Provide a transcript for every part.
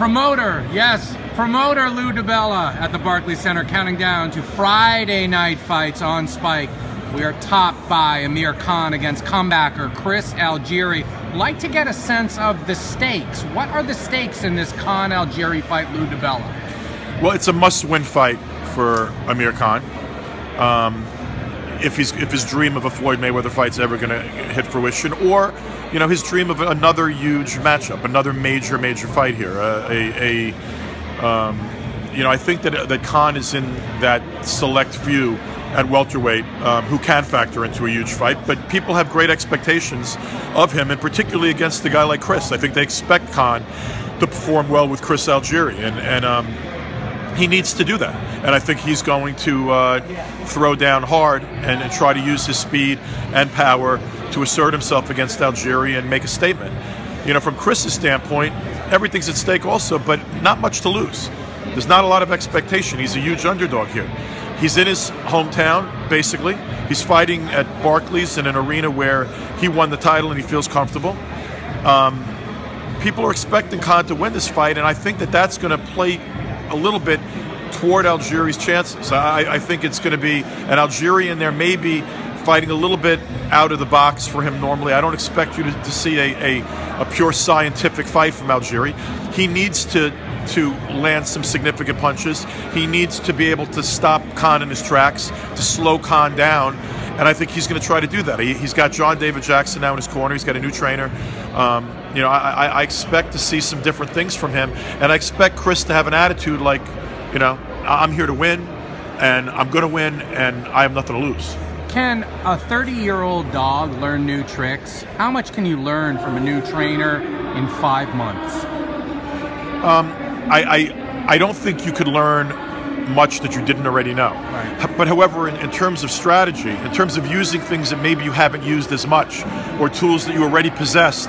Promoter, yes, promoter Lou DiBella at the Barclays Center, counting down to Friday night fights on Spike. We are topped by Amir Khan against comebacker Chris Algieri. Like to get a sense of the stakes. What are the stakes in this Khan Algieri fight, Lou DiBella? Well, it's a must-win fight for Amir Khan. Um, if he's if his dream of a Floyd Mayweather fight's ever going to hit fruition, or you know his dream of another huge matchup, another major major fight here, uh, a, a um, you know I think that that Khan is in that select few at welterweight um, who can factor into a huge fight, but people have great expectations of him, and particularly against a guy like Chris. I think they expect Khan to perform well with Chris Algieri, and and um, he needs to do that. And I think he's going to uh, throw down hard and, and, try to use his speed and power to assert himself against Algieri and make a statement. You know, from Chris's standpoint, everything's at stake also, but not much to lose. There's not a lot of expectation. He's a huge underdog here. He's in his hometown, basically. He's fighting at Barclays in an arena where he won the title and he feels comfortable. Um, people are expecting Khan to win this fight, and I think that that's going to play a little bit toward Algieri's chances. I, I think it's going to be an Algerian there maybe fighting a little bit out of the box for him normally. I don't expect you to, to see a, a, a, pure scientific fight from Algieri. He needs to to land some significant punches. He needs to be able to stop Khan in his tracks, to slow Khan down. And I think he's going to try to do that. He, has got John David Jackson now in his corner. He's got a new trainer. Um, you know, I, I expect to see some different things from him. And I expect Chris to have an attitude like, you know, I'm here to win, and I'm going to win, and I have nothing to lose. Can a 30 year old dog learn new tricks? How much can you learn from a new trainer in five months? Um, I, I, I don't think you could learn much that you didn't already know. Right. But however, in, in, terms of strategy, in terms of using things that maybe you haven't used as much, or tools that you already possessed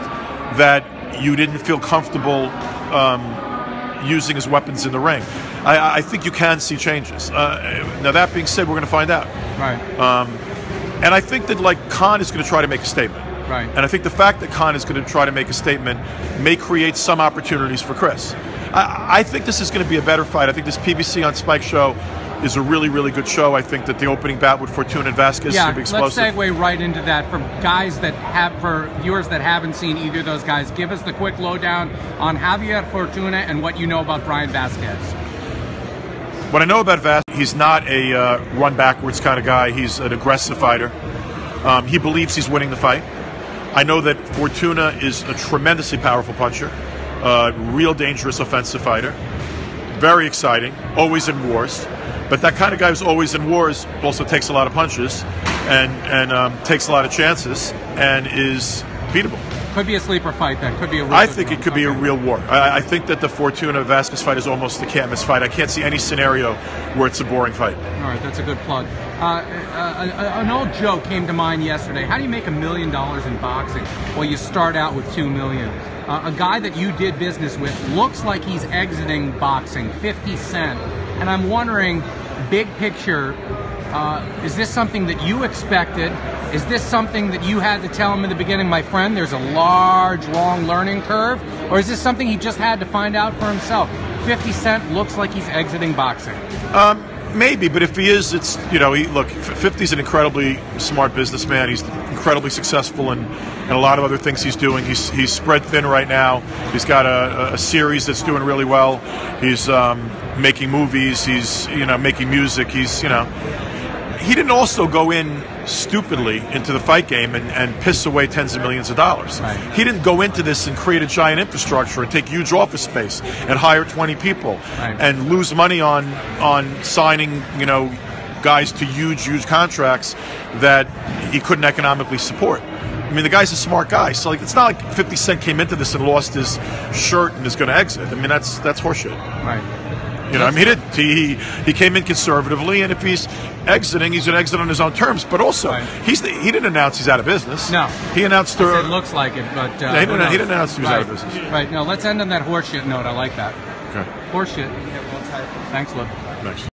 that you didn't feel comfortable um, using as weapons in the ring, I, I think you can see changes. Uh, now that being said, we're going to find out. Right. Um, and I think that like Khan is going to try to make a statement. Right. And I think the fact that Khan is going to try to make a statement may create some opportunities for Chris. I, I think this is going to be a better fight. I think this PBC on Spike show is a really, really good show. I think that the opening bout with Fortuna and Vasquez yeah, is going to be explosive. let's segue right into that for guys that have, for viewers that haven't seen either of those guys. Give us the quick lowdown on Javier Fortuna and what you know about Bryan Vasquez. What I know about Vasquez, he's not a uh, run backwards kind of guy. He's an aggressive fighter. Um, he believes he's winning the fight. I know that Fortuna is a tremendously powerful puncher, uh, real dangerous offensive fighter, very exciting, always in wars. But that kind of guy who's always in wars also takes a lot of punches and and um, takes a lot of chances and is beatable. Could be a sleeper fight then. Could be a. I think it could be a real war. I, I, think that the Fortuna Vasquez fight is almost the can't fight. I can't see any scenario where it's a boring fight. All right, that's a good plug. Uh, uh, an old joke came to mind yesterday. How do you make a million dollars in boxing? Well, you start out with two million. Uh, a guy that you did business with looks like he's exiting boxing, 50 Cent. And I'm wondering, big picture, uh, is this something that you expected? Is this something that you had to tell him in the beginning, my friend, there's a large, long learning curve? Or is this something he just had to find out for himself? 50 Cent looks like he's exiting boxing. Um, maybe, but if he is, it's, you know, he, look, 50's an incredibly smart businessman. He's incredibly successful in, in a lot of other things he's doing. He's, he's spread thin right now. He's got a, a series that's doing really well. He's um, making movies. He's, you know, making music. He's, you know, he didn't also go in stupidly into the fight game and, and piss away tens of millions of dollars. Right. He didn't go into this and create a giant infrastructure and take huge office space and hire 20 people right. and lose money on on signing, you know, guys to huge, huge contracts that he couldn't economically support. I mean, the guy's a smart guy, so like it's not like 50 Cent came into this and lost his shirt and is going to exit. I mean, that's that's horseshit. Right. You know, I mean, he, he came in conservatively, and if he's exiting, he's going to exit on his own terms. But also, right. he's the, he didn't announce he's out of business. No, he announced. To, it looks like it, but uh, yeah, he, didn't, he, didn't, announce he was right. out of business. Right. Now let's end on that horseshit note. I like that. Okay. Horseshit. Thanks, Luke. Next.